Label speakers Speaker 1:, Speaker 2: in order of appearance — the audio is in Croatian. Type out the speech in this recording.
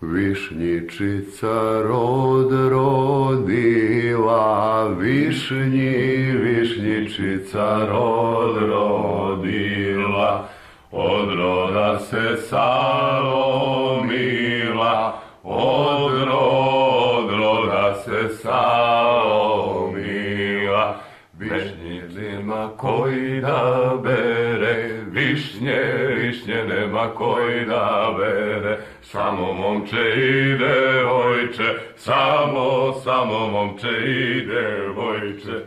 Speaker 1: Višnjičica rod rodila, višnji, višnjičica rod rodila, od roda se salomila, od roda, od roda se salomila, višnjicima koji da bere, višnje, višnje nema koji da bere, samo momče ide vojče, samo, samo momče ide vojče.